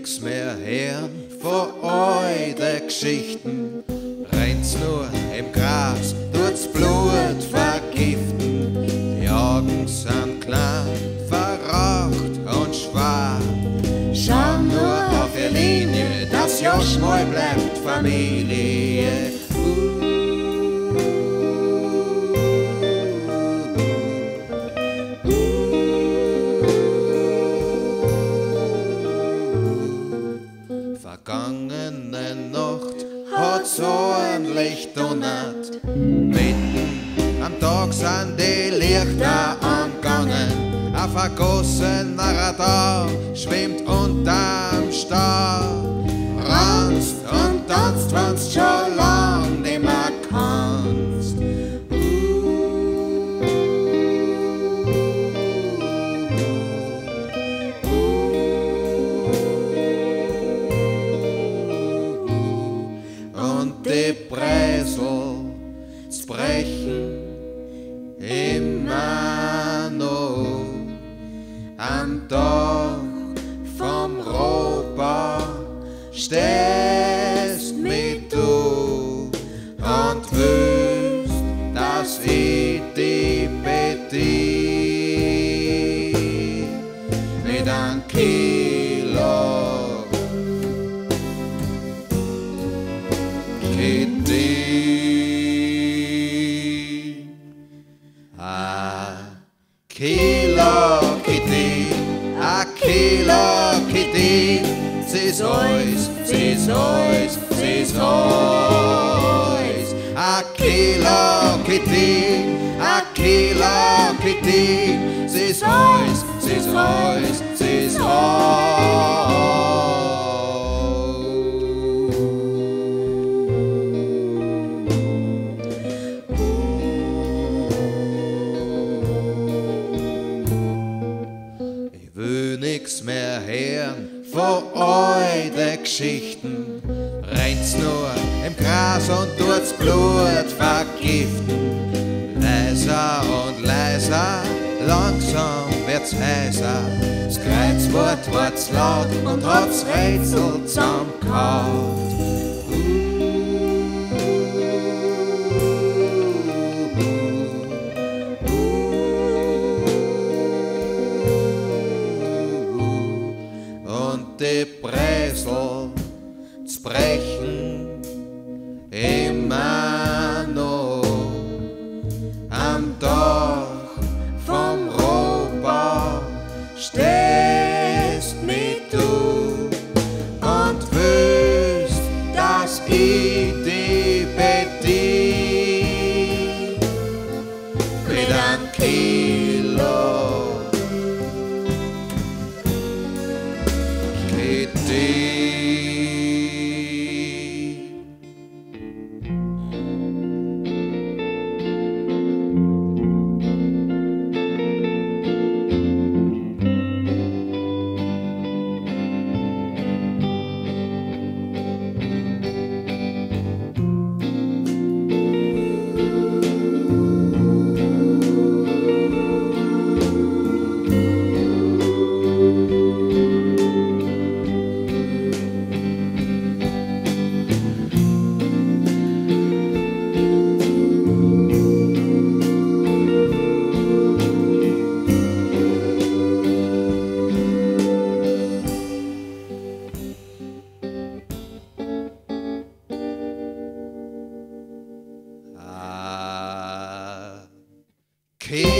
nix mehr her von eure Geschichten. Rennt's nur im Gras, tut's Blut vergiften. Die Augen sind klar, verraucht und schwach. Schau nur auf die Linie, dass Josch mal bleibt Familie. Vergangene Nacht hat's ordentlich donnert. Mitten am Tag sind die Lichter angegangen. Ein vergossener Radar schwimmt unterm Stau. Ranzt und tanzt, wenn's schon lang und die Bresel sprechen immer noch am Tag vom Ropa. Stehst mit du und wüsst, dass ich die Kitty. Aquilo Kitty, aquilo Kitty, seis ois, seis ois, sis ois. Aquilo Kitty, aquilo Kitty, seis ois, seis ois, seis ois. Nix mehr hören von eure Geschichten. Rennt's nur im Gras und tut's Blut vergiften. Leiser und leiser, langsam wird's heiser. Das Kreuzwort wird's laut und hat's Rätsel zusammengehaut. Und die D. Hey.